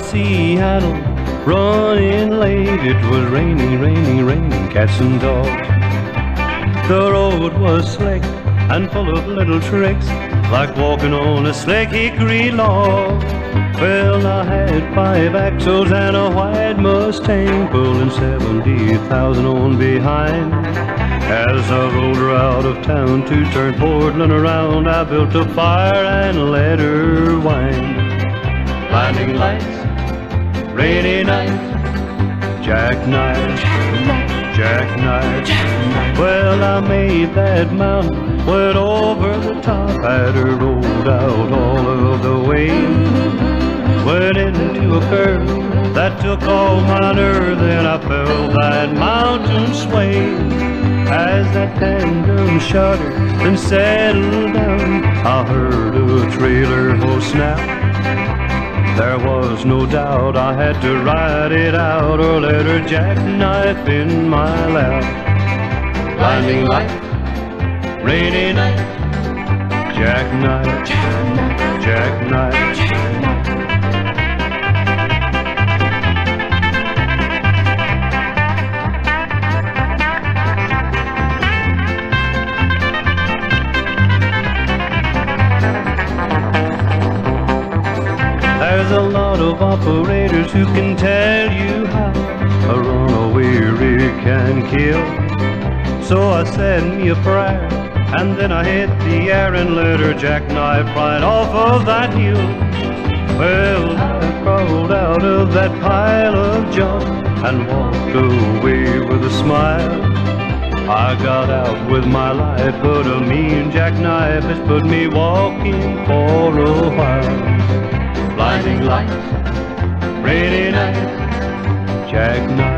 Seattle, running late. It was raining, raining, raining, cats and dogs. The road was slick and full of little tricks, like walking on a slick hickory log. Well, I had five axles and a white Mustang, pulling 70,000 on behind. As I rolled her out of town to turn Portland around, I built a fire and let her wind. Blinding lights, rainy nights, jackknife, jackknife. Jack well, I made that mountain, went over the top, had her rolled out all of the way. Went into a curve that took all my nerve, then I felt that mountain sway. As that tandem shuddered and settled down, I heard a trailer horse snap. There was no doubt I had to ride it out or let her jackknife in my lap. Blinding light, rainy night, jackknife, jackknife. There's of operators who can tell you how a runaway rig can kill. So I said me a prayer, and then I hit the air and let her jackknife right off of that hill. Well, I crawled out of that pile of junk and walked away with a smile. I got out with my life, but a mean jackknife has put me walking for a while blinding lights, rainy night, jackknife.